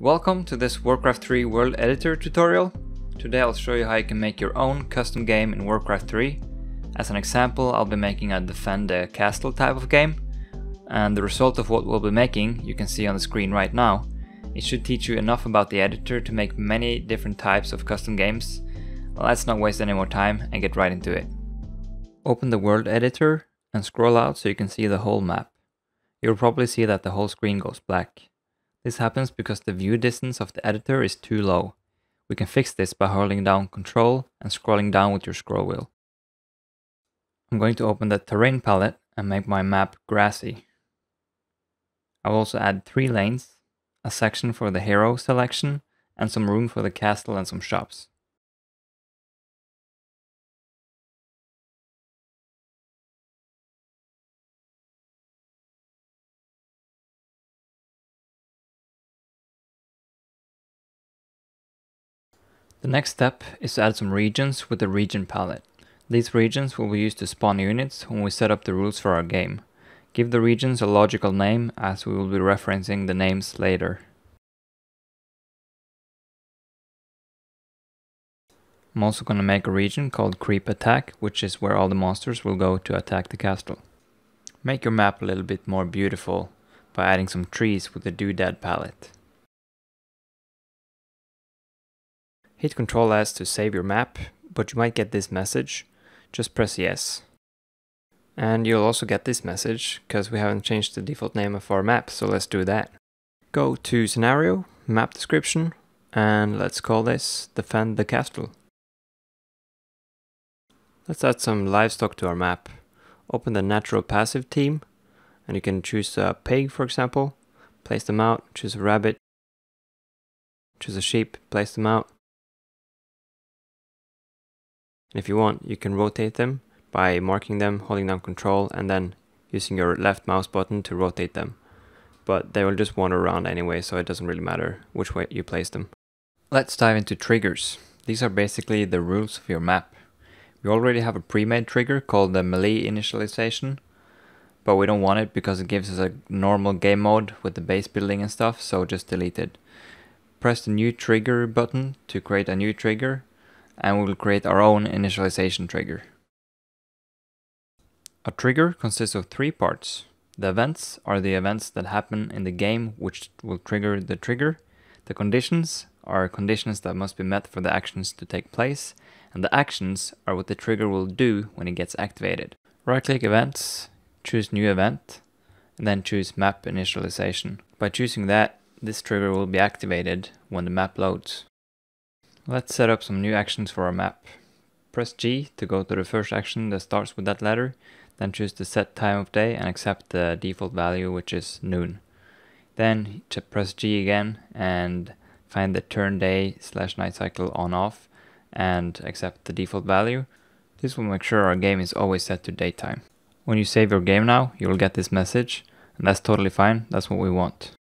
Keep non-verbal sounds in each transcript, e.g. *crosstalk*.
Welcome to this Warcraft 3 World Editor tutorial. Today I'll show you how you can make your own custom game in Warcraft 3. As an example, I'll be making a defend a castle type of game, and the result of what we'll be making you can see on the screen right now. It should teach you enough about the editor to make many different types of custom games. Let's not waste any more time and get right into it. Open the world editor and scroll out so you can see the whole map. You'll probably see that the whole screen goes black. This happens because the view distance of the editor is too low. We can fix this by holding down Ctrl and scrolling down with your scroll wheel. I'm going to open the terrain palette and make my map grassy. I'll also add three lanes, a section for the hero selection, and some room for the castle and some shops. The next step is to add some regions with the region palette. These regions will be used to spawn units when we set up the rules for our game. Give the regions a logical name as we will be referencing the names later. I'm also going to make a region called Creep Attack, which is where all the monsters will go to attack the castle. Make your map a little bit more beautiful by adding some trees with the Doodad palette. Hit Ctrl S to save your map, but you might get this message. Just press yes. And you'll also get this message, because we haven't changed the default name of our map, so let's do that. Go to Scenario, Map Description, and let's call this Defend the Castle. Let's add some livestock to our map. Open the Neutral Passive team, and you can choose a pig, for example. Place them out, choose a rabbit, choose a sheep, place them out. And if you want, you can rotate them by marking them, holding down control, and then using your left mouse button to rotate them. But they will just wander around anyway, so it doesn't really matter which way you place them. Let's dive into triggers. These are basically the rules of your map. We already have a pre-made trigger called the melee initialization, but we don't want it because it gives us a normal game mode with the base building and stuff, so just delete it. Press the new trigger button to create a new trigger and we will create our own initialization trigger. A trigger consists of three parts. The events are the events that happen in the game which will trigger the trigger. The conditions are conditions that must be met for the actions to take place. And the actions are what the trigger will do when it gets activated. Right click events, choose new event, and then choose map initialization. By choosing that, this trigger will be activated when the map loads. Let's set up some new actions for our map. Press G to go to the first action that starts with that letter, then choose the set time of day and accept the default value which is noon. Then press G again and find the turn day slash night cycle on off and accept the default value. This will make sure our game is always set to daytime. When you save your game now, you'll get this message and that's totally fine, that's what we want.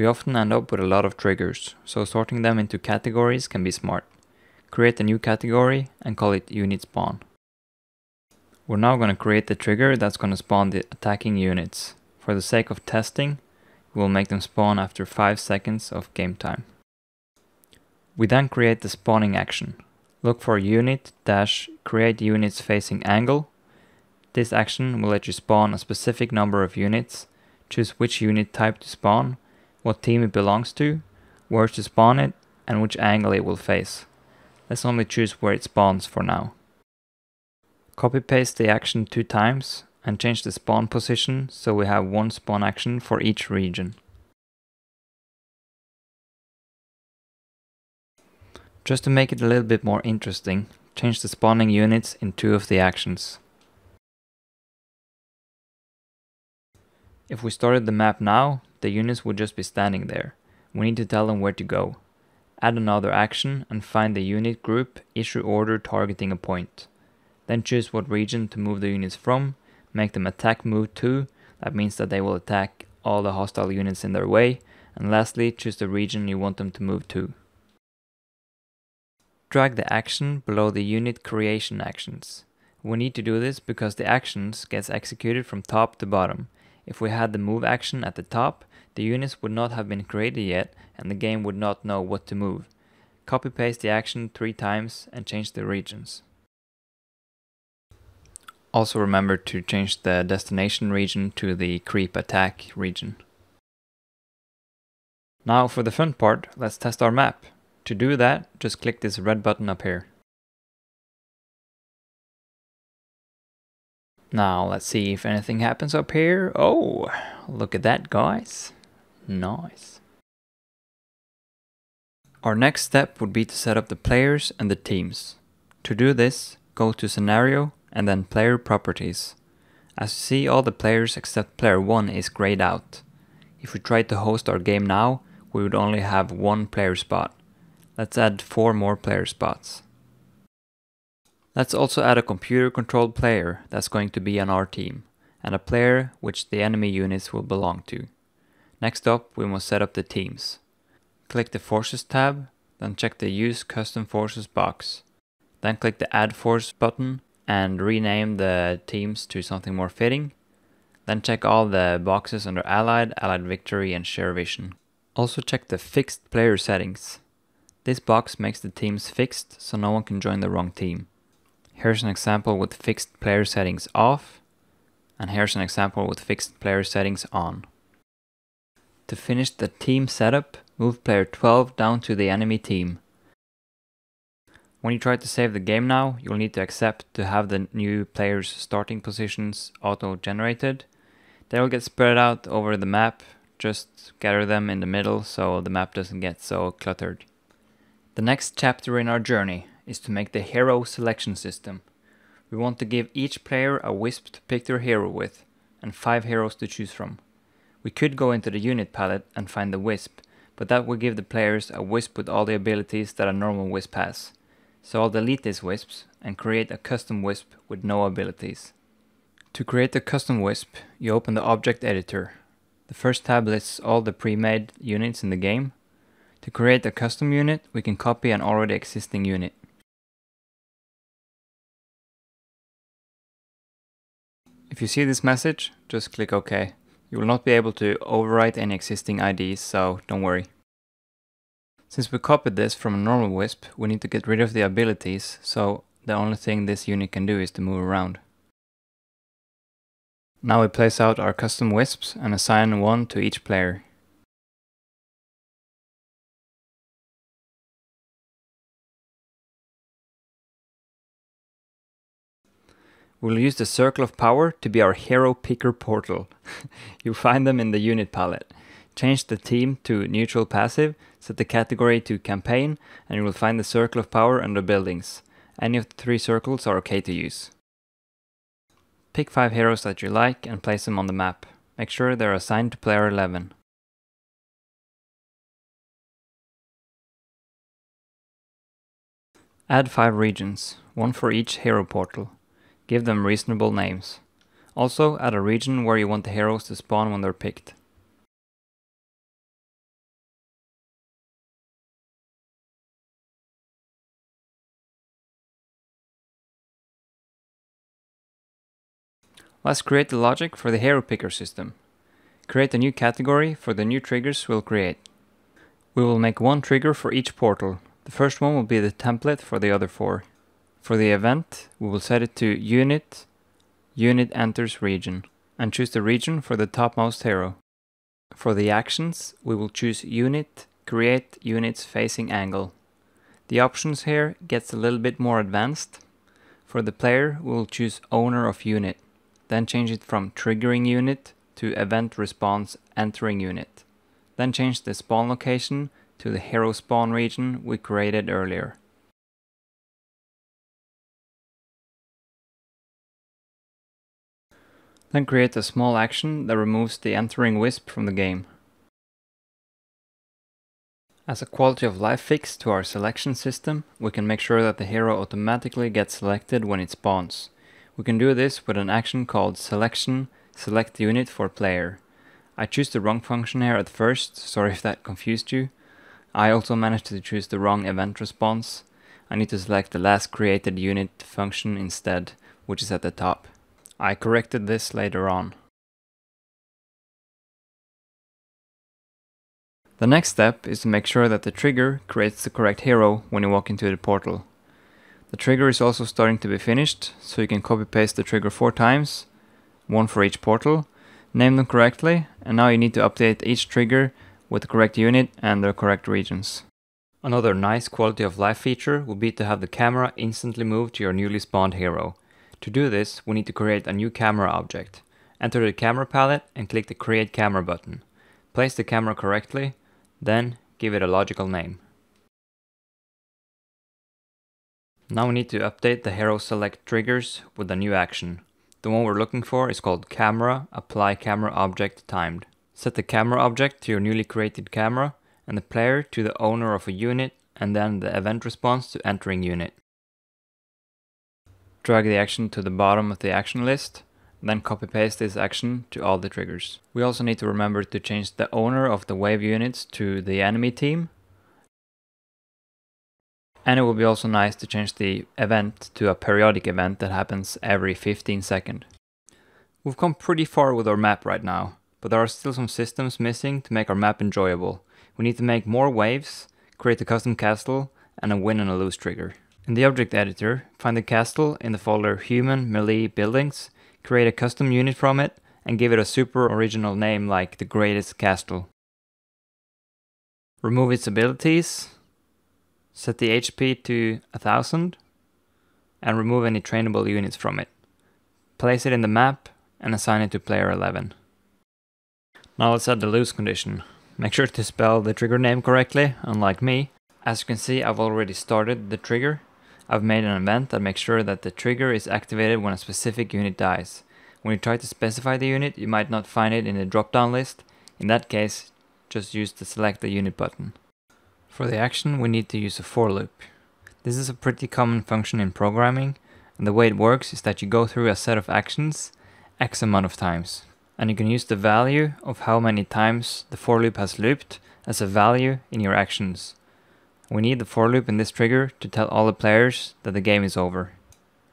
We often end up with a lot of triggers, so sorting them into categories can be smart. Create a new category and call it unit spawn. We're now going to create the trigger that's going to spawn the attacking units. For the sake of testing, we'll make them spawn after 5 seconds of game time. We then create the spawning action. Look for unit dash create units facing angle. This action will let you spawn a specific number of units, choose which unit type to spawn, what team it belongs to, where to spawn it, and which angle it will face. Let's only choose where it spawns for now. Copy paste the action two times and change the spawn position so we have one spawn action for each region. Just to make it a little bit more interesting, change the spawning units in two of the actions. If we started the map now, the units would just be standing there. We need to tell them where to go. Add another action and find the unit group issue order targeting a point. Then choose what region to move the units from, make them attack move to, that means that they will attack all the hostile units in their way, and lastly choose the region you want them to move to. Drag the action below the unit creation actions. We need to do this because the actions gets executed from top to bottom. If we had the move action at the top, the units would not have been created yet and the game would not know what to move. Copy paste the action three times and change the regions. Also remember to change the destination region to the creep attack region. Now for the fun part, let's test our map. To do that, just click this red button up here. Now let's see if anything happens up here. Oh, look at that guys. Nice. Our next step would be to set up the players and the teams. To do this, go to Scenario and then Player Properties. As you see, all the players except player 1 is grayed out. If we try to host our game now, we would only have one player spot. Let's add four more player spots. Let's also add a computer controlled player that's going to be on our team, and a player which the enemy units will belong to. Next up, we must set up the teams. Click the Forces tab, then check the Use Custom Forces box. Then click the Add Force button and rename the teams to something more fitting. Then check all the boxes under Allied, Allied Victory and Share Vision. Also check the Fixed Player Settings. This box makes the teams fixed so no one can join the wrong team. Here's an example with fixed player settings off, and here's an example with fixed player settings on. To finish the team setup, move player 12 down to the enemy team. When you try to save the game now, you'll need to accept to have the new players' starting positions auto-generated. They will get spread out over the map, just gather them in the middle so the map doesn't get so cluttered. The next chapter in our journey is to make the hero selection system. We want to give each player a wisp to pick their hero with, and 5 heroes to choose from. We could go into the unit palette and find the wisp, but that would give the players a wisp with all the abilities that a normal wisp has. So I'll delete these wisps and create a custom wisp with no abilities. To create the custom wisp, you open the object editor. The first tab lists all the pre-made units in the game. To create a custom unit, we can copy an already existing unit. If you see this message, just click OK. You will not be able to overwrite any existing IDs, so don't worry. Since we copied this from a normal Wisp, we need to get rid of the abilities, so the only thing this unit can do is to move around. Now we place out our custom Wisps and assign one to each player. We'll use the Circle of Power to be our Hero Picker portal. *laughs* You'll find them in the unit palette. Change the team to Neutral Passive, set the category to Campaign, and you will find the Circle of Power under Buildings. Any of the three circles are okay to use. Pick 5 heroes that you like and place them on the map. Make sure they're assigned to player 11. Add 5 regions, one for each hero portal. Give them reasonable names. Also, add a region where you want the heroes to spawn when they're picked. Let's create the logic for the hero picker system. Create a new category for the new triggers we'll create. We will make one trigger for each portal. The first one will be the template for the other four. For the event, we will set it to unit, unit enters region, and choose the region for the topmost hero. For the actions, we will choose unit, create units facing angle. The options here gets a little bit more advanced. For the player, we will choose owner of unit, then change it from triggering unit to event response entering unit. Then change the spawn location to the hero spawn region we created earlier. Then create a small action that removes the entering wisp from the game. As a quality of life fix to our selection system, we can make sure that the hero automatically gets selected when it spawns. We can do this with an action called selection select unit for player. I choose the wrong function here at first, sorry if that confused you. I also managed to choose the wrong event response. I need to select the last created unit function instead, which is at the top. I corrected this later on. The next step is to make sure that the trigger creates the correct hero when you walk into the portal. The trigger is also starting to be finished, so you can copy paste the trigger four times, one for each portal, name them correctly, and now you need to update each trigger with the correct unit and the correct regions. Another nice quality of life feature would be to have the camera instantly move to your newly spawned hero. To do this, we need to create a new camera object. Enter the camera palette and click the create camera button. Place the camera correctly, then give it a logical name. Now we need to update the hero select triggers with a new action. The one we're looking for is called camera apply camera object timed. Set the camera object to your newly created camera and the player to the owner of a unit and then the event response to entering unit. Drag the action to the bottom of the action list, then copy paste this action to all the triggers. We also need to remember to change the owner of the wave units to the enemy team. And it will be also nice to change the event to a periodic event that happens every 15 seconds. We've come pretty far with our map right now but there are still some systems missing to make our map enjoyable. We need to make more waves, create a custom castle, and a win and a lose trigger. In the object editor, find the castle in the folder Human Melee Buildings, create a custom unit from it, and give it a super original name like the Greatest Castle. Remove its abilities, set the HP to 1000, and remove any trainable units from it. Place it in the map and assign it to player 11. Now let's add the lose condition. Make sure to spell the trigger name correctly, unlike me. As you can see, I've already started the trigger. I've made an event that makes sure that the trigger is activated when a specific unit dies. When you try to specify the unit, you might not find it in the drop-down list. In that case, just use the select the unit button. For the action, we need to use a for loop. This is a pretty common function in programming, and the way it works is that you go through a set of actions x amount of times and you can use the value of how many times the for loop has looped as a value in your actions. We need the for loop in this trigger to tell all the players that the game is over.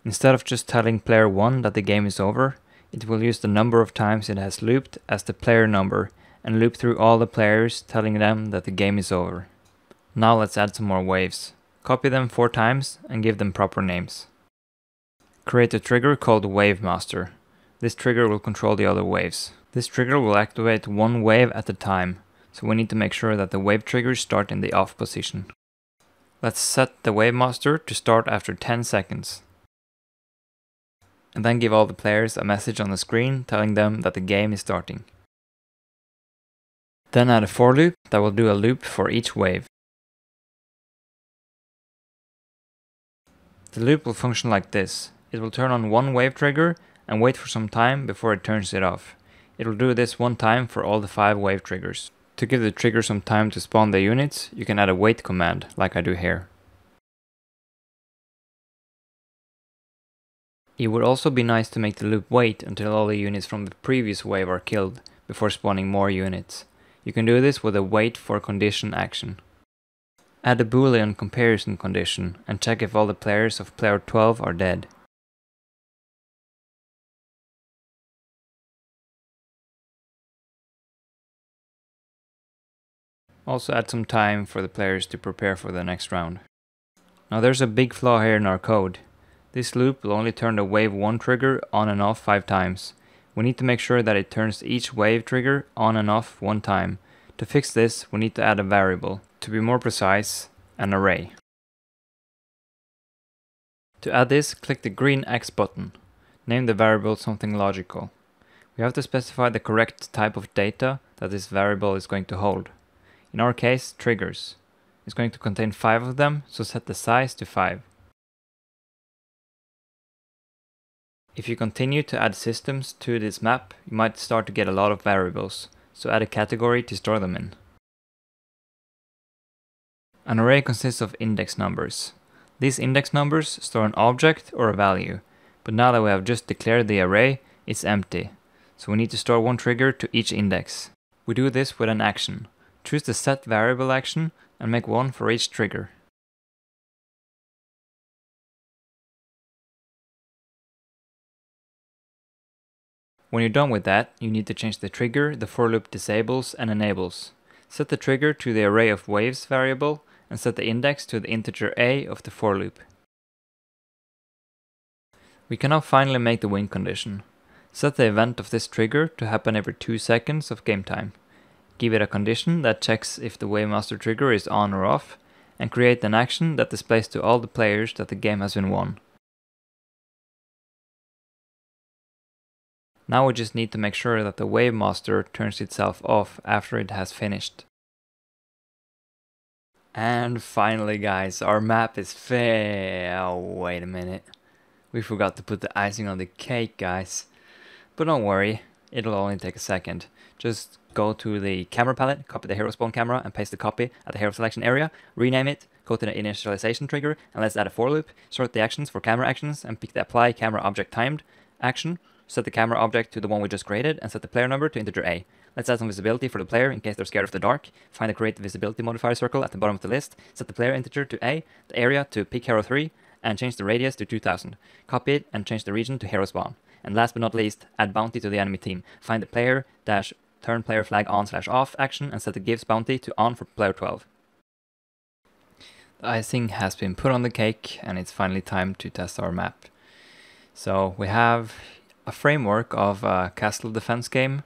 Instead of just telling player 1 that the game is over, it will use the number of times it has looped as the player number and loop through all the players telling them that the game is over. Now let's add some more waves. Copy them 4 times and give them proper names. Create a trigger called Wave Master. This trigger will control the other waves. This trigger will activate one wave at a time, so we need to make sure that the wave triggers start in the off position. Let's set the wave master to start after 10 seconds. And then give all the players a message on the screen telling them that the game is starting. Then add a for loop that will do a loop for each wave. The loop will function like this. It will turn on one wave trigger and wait for some time before it turns it off. It'll do this one time for all the 5 wave triggers. To give the trigger some time to spawn the units, you can add a wait command, like I do here. It would also be nice to make the loop wait until all the units from the previous wave are killed, before spawning more units. You can do this with a wait for condition action. Add a boolean comparison condition and check if all the players of player 12 are dead. Also add some time for the players to prepare for the next round. Now there's a big flaw here in our code. This loop will only turn the wave 1 trigger on and off 5 times. We need to make sure that it turns each wave trigger on and off one time. To fix this, we need to add a variable. To be more precise, an array. To add this, click the green X button. Name the variable something logical. We have to specify the correct type of data that this variable is going to hold. In our case, triggers. It's going to contain 5 of them, so set the size to 5. If you continue to add systems to this map, you might start to get a lot of variables, so add a category to store them in. An array consists of index numbers. These index numbers store an object or a value, but now that we have just declared the array, it's empty, so we need to store one trigger to each index. We do this with an action. Choose the set variable action and make one for each trigger. When you're done with that, you need to change the trigger the for loop disables and enables. Set the trigger to the array of waves variable and set the index to the integer a of the for loop. We can now finally make the win condition. Set the event of this trigger to happen every 2 seconds of game time. Give it a condition that checks if the Wavemaster trigger is on or off, and create an action that displays to all the players that the game has been won. Now we just need to make sure that the Wavemaster turns itself off after it has finished. And finally guys, our map is fair. Oh, wait a minute. We forgot to put the icing on the cake guys. But don't worry, it'll only take a second. Just go to the camera palette, copy the hero spawn camera and paste the copy at the hero selection area, rename it, go to the initialization trigger and let's add a for loop, sort the actions for camera actions and pick the apply camera object timed action, set the camera object to the one we just created and set the player number to integer A. Let's add some visibility for the player in case they're scared of the dark. Find the create visibility modifier circle at the bottom of the list, set the player integer to A, the area to pick hero 3, and change the radius to 2000. Copy it and change the region to hero spawn. And last but not least, add bounty to the enemy team. Find the player dash turn player flag on slash off action and set the gives bounty to on for player 12. The icing has been put on the cake and it's finally time to test our map. So we have a framework of a castle defense game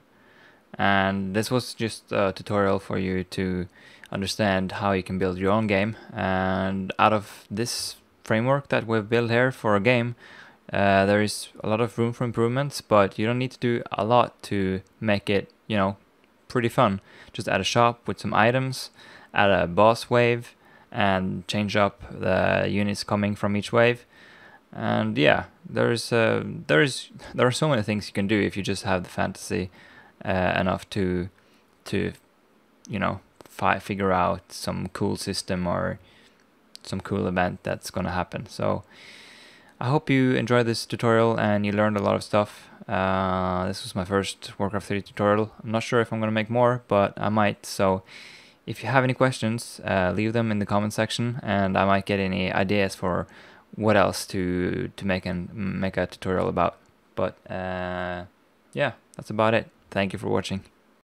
and this was just a tutorial for you to understand how you can build your own game and out of this framework that we've built here for a game uh, there is a lot of room for improvements but you don't need to do a lot to make it you know pretty fun. Just add a shop with some items add a boss wave and change up the units coming from each wave. And yeah there's uh, there's there are so many things you can do if you just have the fantasy uh, enough to to you know fi- figure out some cool system or some cool event that's to happen. So I hope you enjoyed this tutorial and you learned a lot of stuff. Uh, this was my first Warcraft 3 tutorial. I'm not sure if I'm going to make more but I might. So if you have any questions uh, leave them in the comment section and I might get any ideas for what else to to make and make a tutorial about. But uh, yeah that's about it. Thank you for watching.